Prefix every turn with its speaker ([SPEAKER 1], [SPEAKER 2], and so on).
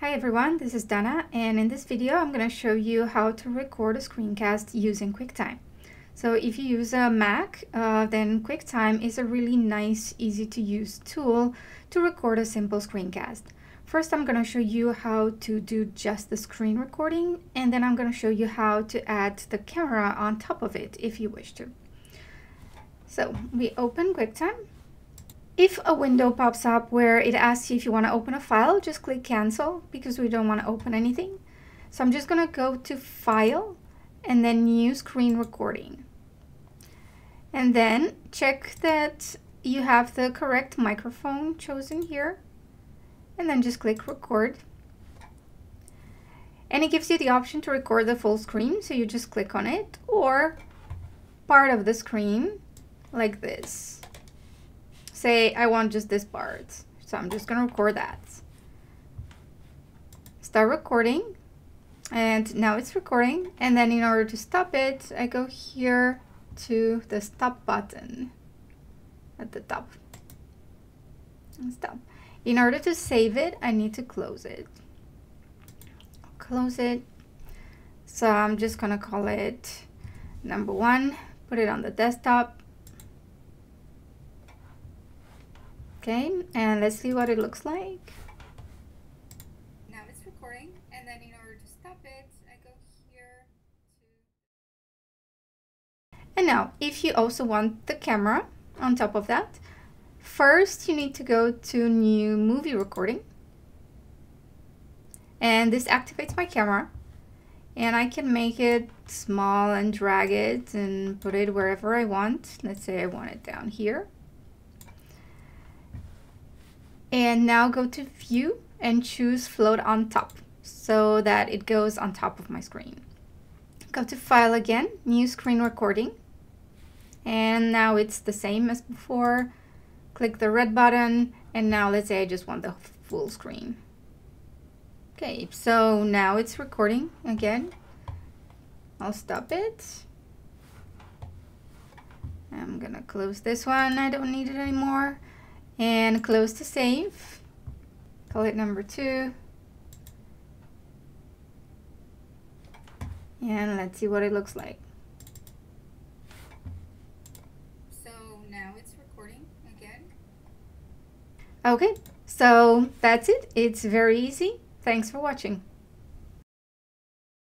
[SPEAKER 1] Hi everyone, this is Dana and in this video I'm going to show you how to record a screencast using QuickTime. So if you use a Mac, uh, then QuickTime is a really nice, easy to use tool to record a simple screencast. First I'm going to show you how to do just the screen recording and then I'm going to show you how to add the camera on top of it if you wish to. So we open QuickTime if a window pops up where it asks you if you want to open a file, just click cancel because we don't want to open anything. So I'm just going to go to file and then new screen recording. And then check that you have the correct microphone chosen here. And then just click record. And it gives you the option to record the full screen. So you just click on it or part of the screen like this say I want just this part. So I'm just gonna record that. Start recording. And now it's recording. And then in order to stop it, I go here to the stop button at the top. And stop. In order to save it, I need to close it. Close it. So I'm just gonna call it number one, put it on the desktop, Okay, and let's see what it looks like. Now it's recording, and then in order to stop it, I go here to... And now, if you also want the camera on top of that, first you need to go to new movie recording. And this activates my camera. And I can make it small and drag it and put it wherever I want. Let's say I want it down here. And now go to view and choose float on top so that it goes on top of my screen. Go to file again, new screen recording. And now it's the same as before. Click the red button and now let's say I just want the full screen. Okay, so now it's recording again. I'll stop it. I'm gonna close this one, I don't need it anymore and close to save. Call it number two. And let's see what it looks like. So now it's recording again. Okay, so that's it. It's very easy. Thanks for watching.